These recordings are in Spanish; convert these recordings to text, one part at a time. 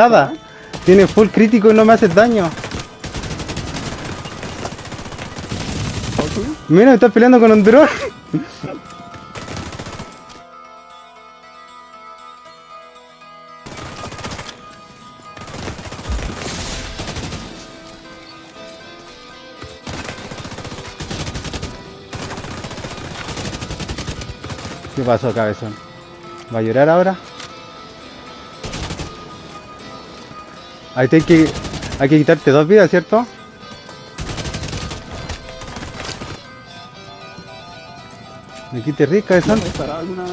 nada. Tiene full crítico y no me hace daño. Mira, me estás peleando con un dron. ¿Qué pasó, cabezón? ¿Va a llorar ahora? Ahí te hay que, hay que quitarte dos vidas, ¿cierto? Me quite rica. ¿Me disparado alguna vez?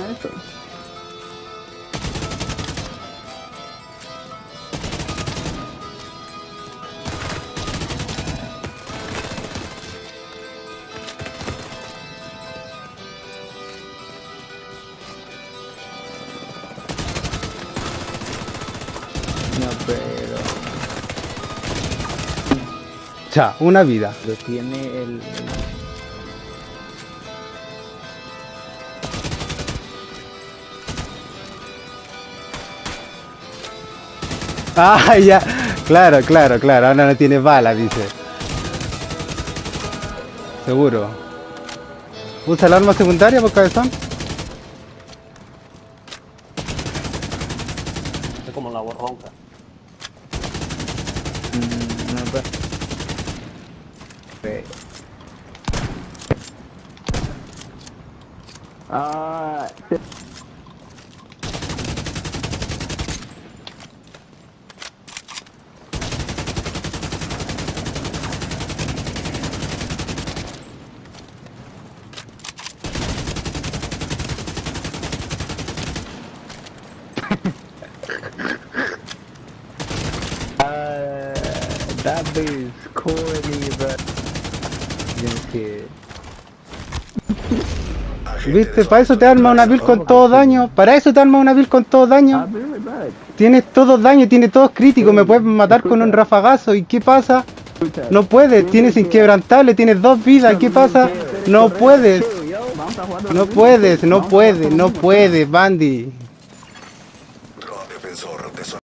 No, Ya, una vida. lo tiene el... Ah, ya. Claro, claro, claro. Ahora no tiene bala, dice. Seguro. ¿Usa el arma secundaria por cabezón? Es como la borronca. Mm, no, pero... Great. Uh, uh, That is corny, but... tienes que ¿Viste? Para eso te arma una build con todo daño. Para eso te arma una build con todo daño. Tienes todos daño, tienes todos críticos. Me puedes matar con un rafagazo. ¿Y qué pasa? No puedes. Tienes inquebrantable, tienes dos vidas. ¿Qué pasa? No puedes. No puedes, no puedes, no puedes, Bandy.